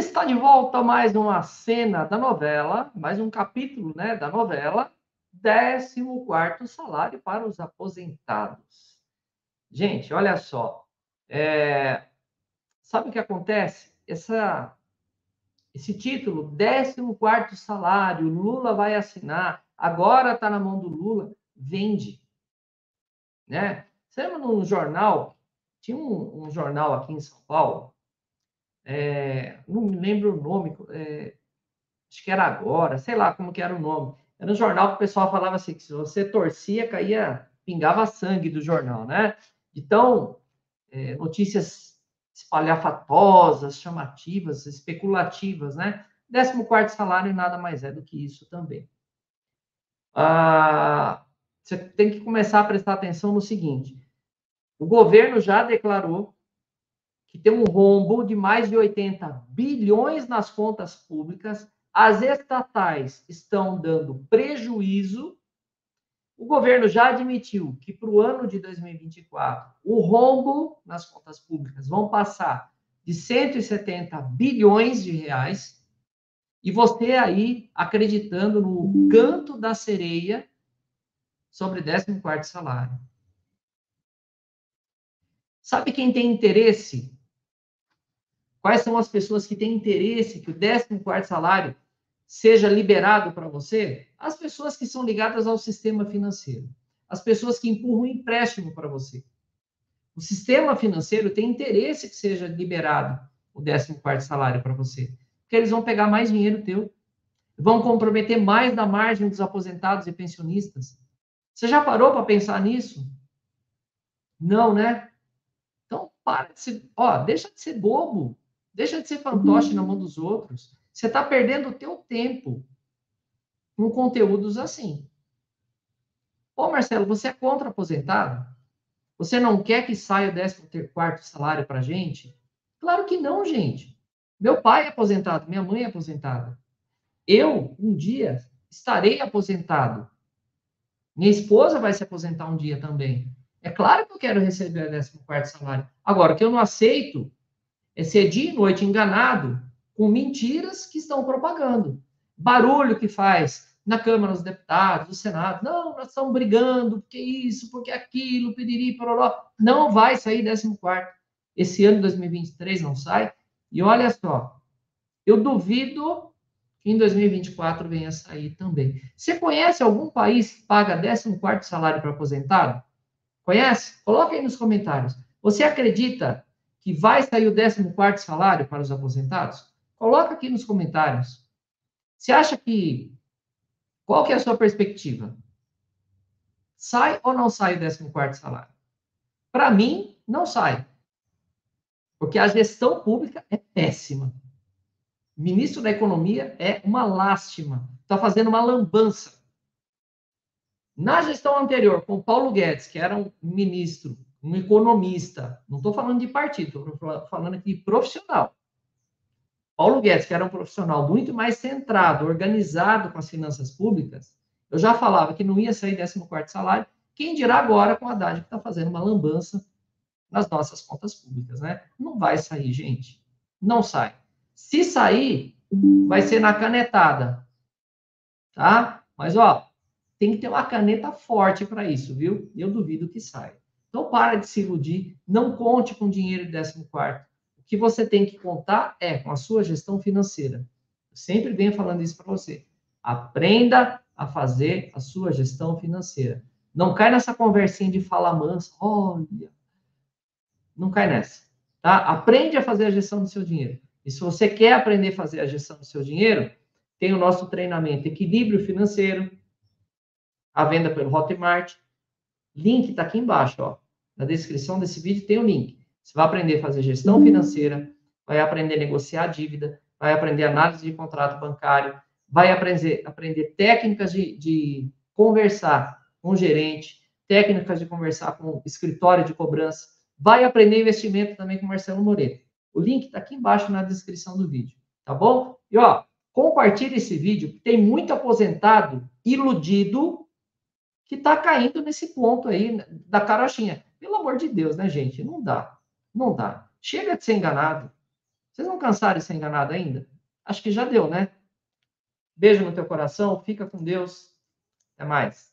Está de volta mais uma cena da novela, mais um capítulo né, da novela, 14 salário para os aposentados. Gente, olha só. É... Sabe o que acontece? Essa, esse título, 14 salário, Lula vai assinar, agora está na mão do Lula, vende. Né? Você lembra num jornal? Tinha um, um jornal aqui em São Paulo, é, não me lembro o nome, é, acho que era agora, sei lá como que era o nome. Era um jornal que o pessoal falava assim, que se você torcia, caía, pingava sangue do jornal, né? Então, é, notícias espalhafatosas, chamativas, especulativas, né? 14 salário nada mais é do que isso também. Ah, você tem que começar a prestar atenção no seguinte: o governo já declarou que tem um rombo de mais de 80 bilhões nas contas públicas, as estatais estão dando prejuízo. O governo já admitiu que para o ano de 2024 o rombo nas contas públicas vão passar de 170 bilhões de reais. E você aí acreditando no canto da sereia sobre 14 salário. Sabe quem tem interesse Quais são as pessoas que têm interesse que o 14 salário seja liberado para você? As pessoas que são ligadas ao sistema financeiro. As pessoas que empurram empréstimo para você. O sistema financeiro tem interesse que seja liberado o 14 salário para você. Porque eles vão pegar mais dinheiro teu. Vão comprometer mais da margem dos aposentados e pensionistas. Você já parou para pensar nisso? Não, né? Então, para de ser, ó, deixa de ser bobo. Deixa de ser fantoche na mão dos outros. Você está perdendo o teu tempo com conteúdos assim. Ô, Marcelo, você é contra aposentado? Você não quer que saia o 14 salário para gente? Claro que não, gente. Meu pai é aposentado, minha mãe é aposentada. Eu, um dia, estarei aposentado. Minha esposa vai se aposentar um dia também. É claro que eu quero receber o 14 salário. Agora, o que eu não aceito é ser dia e noite enganado com mentiras que estão propagando. Barulho que faz na Câmara dos Deputados, no Senado. Não, nós estamos brigando, porque isso, porque aquilo, piriri, pororó. Não vai sair 14. Esse ano, 2023, não sai. E olha só, eu duvido que em 2024 venha sair também. Você conhece algum país que paga 14 salário para aposentado? Conhece? Coloque aí nos comentários. Você acredita que vai sair o 14 salário para os aposentados? Coloca aqui nos comentários. Você acha que qual que é a sua perspectiva? Sai ou não sai o 14 salário? Para mim, não sai. Porque a gestão pública é péssima. O ministro da Economia é uma lástima. Está fazendo uma lambança. Na gestão anterior, com Paulo Guedes, que era um ministro um economista, não estou falando de partido, estou falando aqui de profissional. Paulo Guedes, que era um profissional muito mais centrado, organizado com as finanças públicas, eu já falava que não ia sair 14 salário, quem dirá agora com a Haddad que está fazendo uma lambança nas nossas contas públicas, né? Não vai sair, gente. Não sai. Se sair, vai ser na canetada, tá? Mas, ó, tem que ter uma caneta forte para isso, viu? Eu duvido que saia. Então, para de se iludir, não conte com dinheiro de 14 O que você tem que contar é com a sua gestão financeira. Eu sempre venho falando isso para você. Aprenda a fazer a sua gestão financeira. Não cai nessa conversinha de fala mansa. Olha, não cai nessa. Tá? Aprende a fazer a gestão do seu dinheiro. E se você quer aprender a fazer a gestão do seu dinheiro, tem o nosso treinamento Equilíbrio Financeiro, a venda pelo Hotmart, Link está aqui embaixo, ó. Na descrição desse vídeo tem o link. Você vai aprender a fazer gestão uhum. financeira, vai aprender a negociar dívida, vai aprender análise de contrato bancário, vai aprender, aprender técnicas de, de conversar com o gerente, técnicas de conversar com o escritório de cobrança, vai aprender investimento também com o Marcelo Moreira. O link está aqui embaixo na descrição do vídeo, tá bom? E ó, compartilhe esse vídeo, tem muito aposentado iludido que está caindo nesse ponto aí da carochinha. Pelo amor de Deus, né, gente? Não dá. Não dá. Chega de ser enganado. Vocês não cansaram de ser enganado ainda? Acho que já deu, né? Beijo no teu coração, fica com Deus. Até mais.